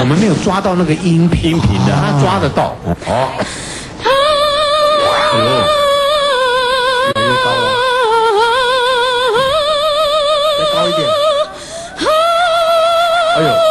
我们没有抓到那个音频，音频的，他抓得到。哦。嗯。再高一点。哎呦。